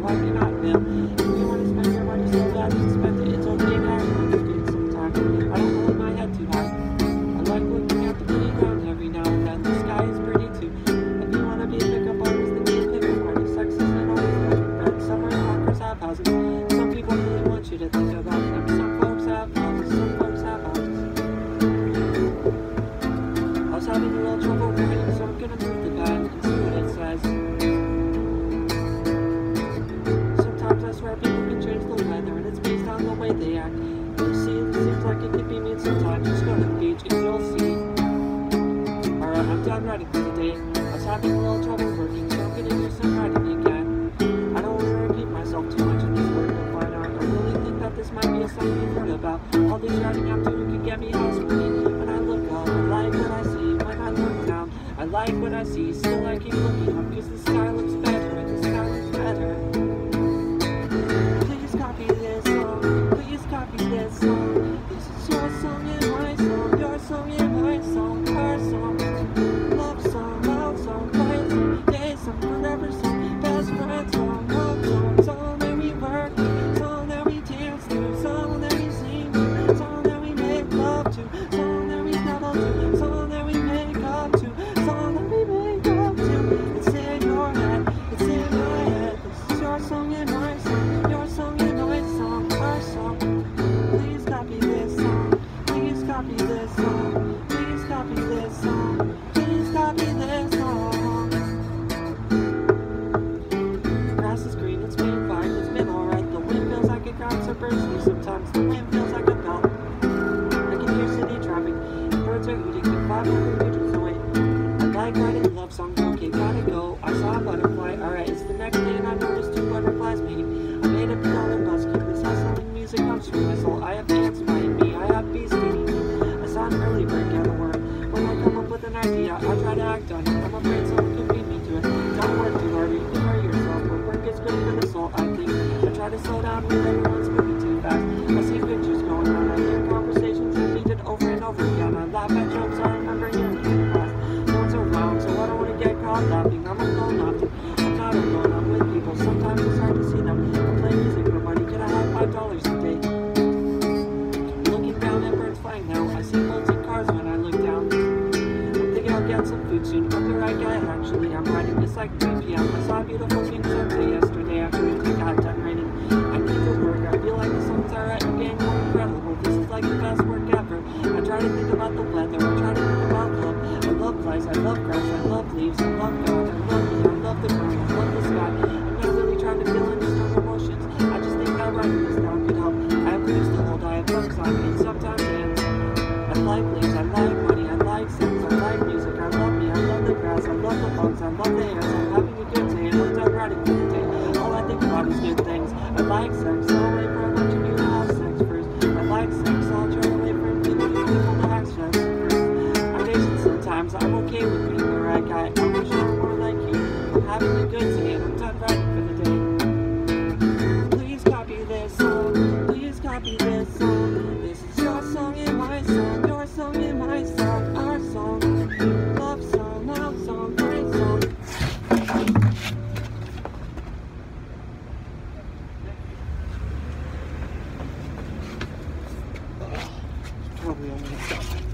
Like it you not, man? If you want to spend your money so bad, you spend it. It's okay to have fun with it sometimes. I don't hold my head too high. I like looking at the pretty playground every now and then. The sky is pretty too. If you want to be a pickup artist, then be a pickup artist. Sex isn't always perfect, but somewhere honkers have houses. Some people really want you to think about them. Some folks have houses, some folks have houses. I was having a little trouble writing, so I'm gonna move All these shouting out to you can get me high speed. When I look up, I like what I see. When I look down, I like what I see. Still I keep looking up, cause this Thank you. 読みまし。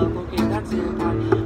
love. Okay, that's it. I